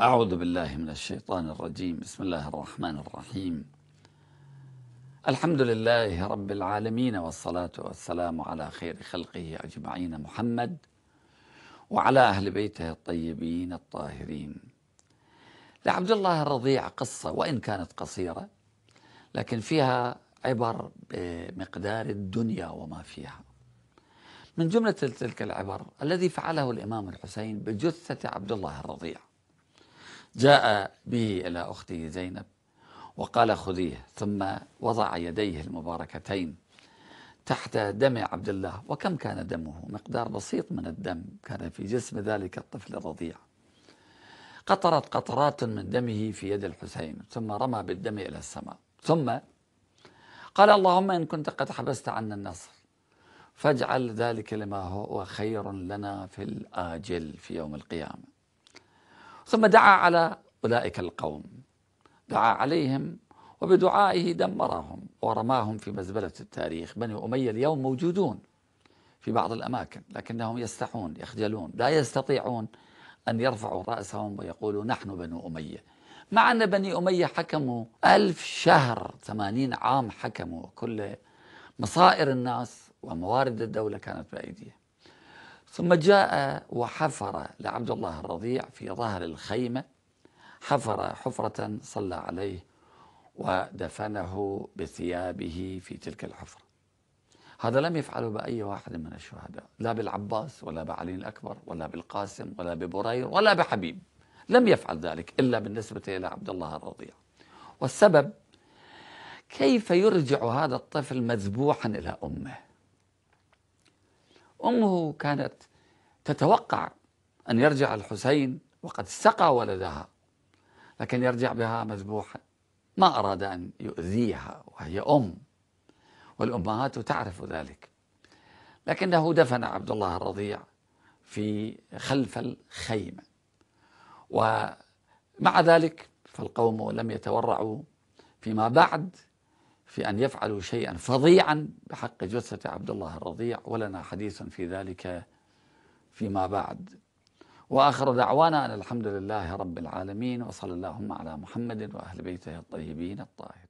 أعوذ بالله من الشيطان الرجيم. بسم الله الرحمن الرحيم. الحمد لله رب العالمين والصلاة والسلام على خير خلقه أجمعين محمد وعلى أهل بيته الطيبين الطاهرين. لعبد الله الرضيع قصة وإن كانت قصيرة لكن فيها عبر بمقدار الدنيا وما فيها. من جملة تلك العبر الذي فعله الإمام الحسين بجثة عبد الله الرضيع. جاء به إلى أخته زينب وقال خذيه ثم وضع يديه المباركتين تحت دم عبد الله. وكم كان دمه؟ مقدار بسيط من الدم كان في جسم ذلك الطفل الرضيع. قطرت قطرات من دمه في يد الحسين ثم رمى بالدم إلى السماء. ثم قال اللهم إن كنت قد حبست عنا النصر فاجعل ذلك لما هو خير لنا في الآجل في يوم القيامة. ثم دعا على أولئك القوم. دعا عليهم وبدعائه دمرهم ورماهم في مزبلة التاريخ. بني أمية اليوم موجودون في بعض الأماكن لكنهم يستحون يخجلون لا يستطيعون أن يرفعوا رأسهم ويقولوا نحن بنو أمية. مع أن بني أمية حكموا ألف شهر ثمانين عام حكموا كل مصائر الناس وموارد الدولة كانت بأيديهم. ثم جاء وحفر لعبد الله الرضيع في ظهر الخيمة حفر حفرة صلى عليه ودفنه بثيابه في تلك الحفرة. هذا لم يفعله بأي واحد من الشهداء لا بالعباس ولا بعلي الأكبر ولا بالقاسم ولا ببرير ولا بحبيب. لم يفعل ذلك إلا بالنسبة إلى عبد الله الرضيع. والسبب كيف يرجع هذا الطفل مذبوحا إلى أمه؟ أمه كانت تتوقع أن يرجع الحسين وقد سقى ولدها لكن يرجع بها مذبوحة. ما أراد أن يؤذيها وهي أم والأمهات تعرف ذلك. لكنه دفن عبد الله الرضيع في خلف الخيمة ومع ذلك فالقوم لم يتورعوا فيما بعد في أن يفعلوا شيئا فظيعا بحق جثة عبد الله الرضيع ولنا حديث في ذلك فيما بعد. وآخر دعوانا أن الحمد لله رب العالمين وصلى اللهم على محمد وأهل بيته الطيبين الطاهرين.